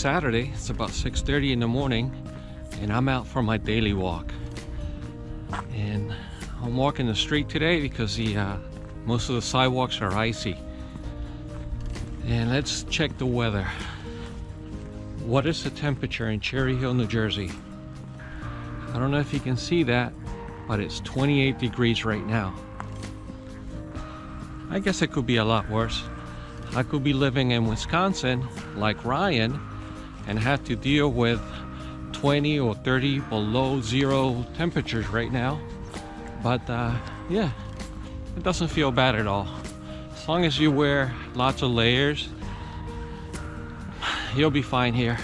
Saturday, it's about 6.30 in the morning, and I'm out for my daily walk. And I'm walking the street today because the uh, most of the sidewalks are icy. And let's check the weather. What is the temperature in Cherry Hill, New Jersey? I don't know if you can see that, but it's 28 degrees right now. I guess it could be a lot worse. I could be living in Wisconsin like Ryan and have to deal with 20 or 30 below zero temperatures right now. But uh, yeah, it doesn't feel bad at all. As long as you wear lots of layers, you'll be fine here.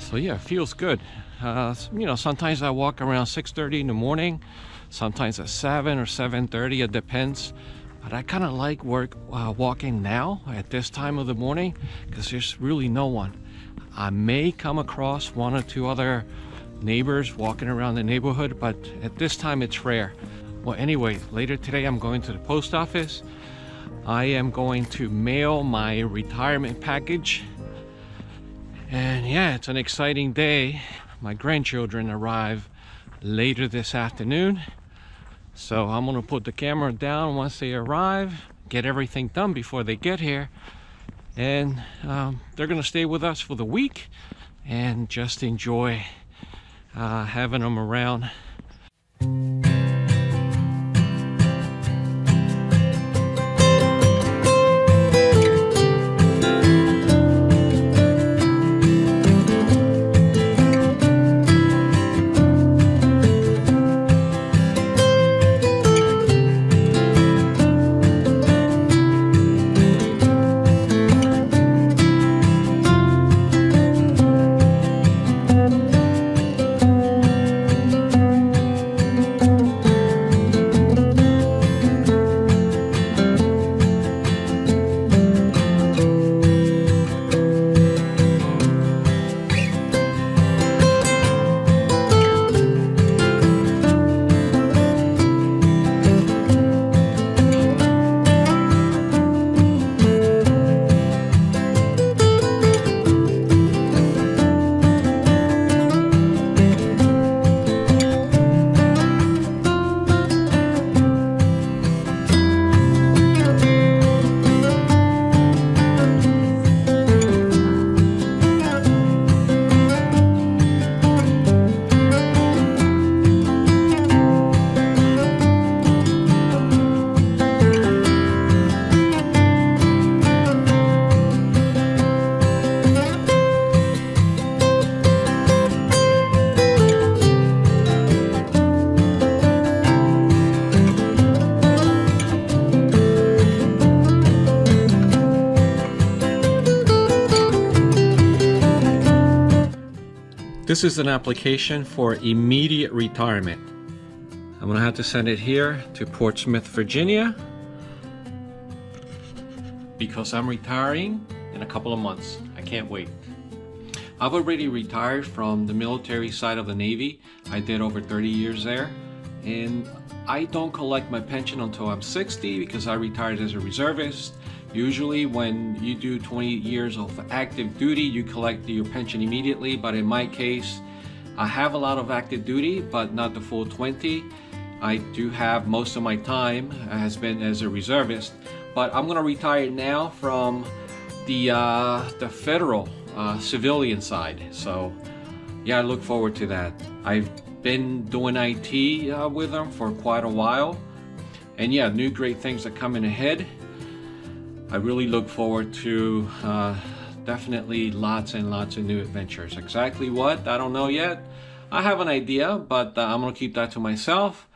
So yeah, it feels good. Uh, you know, sometimes I walk around 6.30 in the morning, sometimes at 7 or 7.30, it depends. But I kind of like work uh, walking now at this time of the morning because there's really no one. I may come across one or two other neighbors walking around the neighborhood, but at this time it's rare. Well, anyway, later today I'm going to the post office. I am going to mail my retirement package. And yeah, it's an exciting day. My grandchildren arrive later this afternoon. So I'm gonna put the camera down once they arrive, get everything done before they get here. And um, they're gonna stay with us for the week and just enjoy uh, having them around. This is an application for immediate retirement. I'm gonna have to send it here to Portsmouth, Virginia because I'm retiring in a couple of months. I can't wait. I've already retired from the military side of the Navy. I did over 30 years there and I don't collect my pension until I'm 60 because I retired as a reservist Usually when you do 20 years of active duty, you collect your pension immediately, but in my case, I have a lot of active duty, but not the full 20. I do have most of my time has been as a reservist, but I'm gonna retire now from the, uh, the federal uh, civilian side. So yeah, I look forward to that. I've been doing IT uh, with them for quite a while. And yeah, new great things are coming ahead. I really look forward to uh, definitely lots and lots of new adventures. Exactly what, I don't know yet. I have an idea, but uh, I'm gonna keep that to myself.